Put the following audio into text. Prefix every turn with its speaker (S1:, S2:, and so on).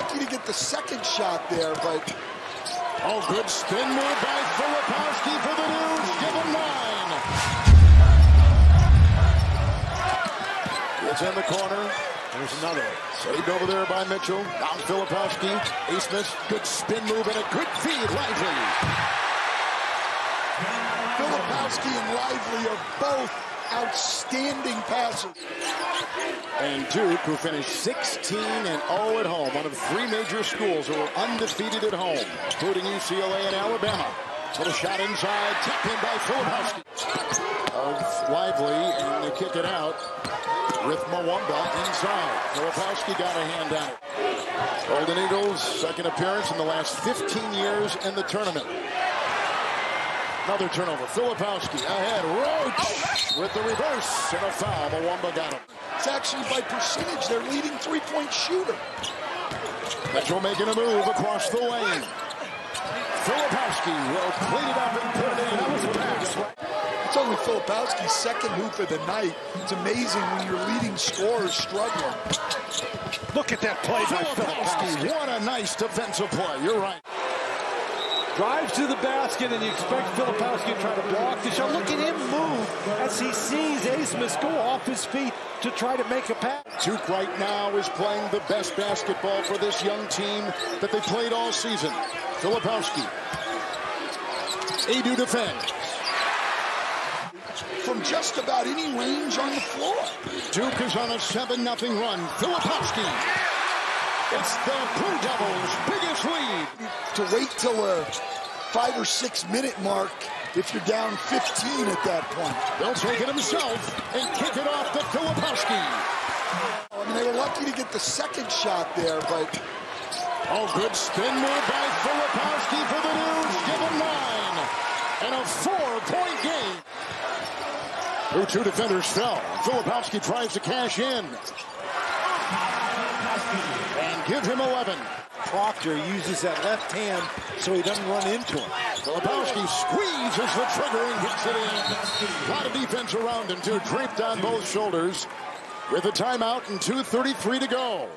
S1: lucky to get the second shot there, but
S2: Oh, good spin move by Filipowski for the Dudes. Give him nine. It's in the corner. There's another. Saved over there by Mitchell. Down Filipowski. Smith. Good spin move and a good feed. Lively.
S1: Filipowski and Lively are both outstanding passers.
S2: And Duke, who finished 16 and 0 at home, one of three major schools who were undefeated at home, including UCLA and Alabama. Little shot inside, tapped in by Filipowski. Of Lively, and they kick it out with Mwamba inside. Filipowski got a hand on it. Golden Eagles, second appearance in the last 15 years in the tournament. Another turnover. Filipowski ahead. Roach oh, with the reverse and a foul. Mwamba got him.
S1: It's actually by percentage their leading three-point shooter.
S2: Mitchell making a move across the lane. Filipowski will clean it up and put it in. That was a pass.
S1: It's only Filipowski's second hoop of the night. It's amazing when your leading scorer is struggling.
S3: Look at that play by
S2: Filipowski.
S3: Filipowski.
S2: What a nice defensive play. You're right.
S3: Drives to the basket, and you expect Filipowski to try to block the shot. Look at him move as he sees Abmas go off his feet to try to make a pass.
S2: Duke right now is playing the best basketball for this young team that they played all season. Filipowski. Adu defends.
S1: From just about any range on the floor.
S2: Duke is on a 7-0 run. Filipowski. It's the Blue Devils' biggest lead.
S1: To wait till a five or six minute mark if you're down 15 at that point.
S2: They'll take it himself and kick it off to Filipowski.
S1: I mean, they were lucky to get the second shot there, but
S2: Oh, good spin move by Filipowski for the Dudes. Give him nine. And a four-point game. Who two defenders fell. Filipowski tries to cash in. And give him 11.
S3: Proctor uses that left hand so he doesn't run into him.
S2: Filipowski squeezes the trigger and hits it in. A lot of defense around him, too, draped on both shoulders with a timeout and 2.33 to go.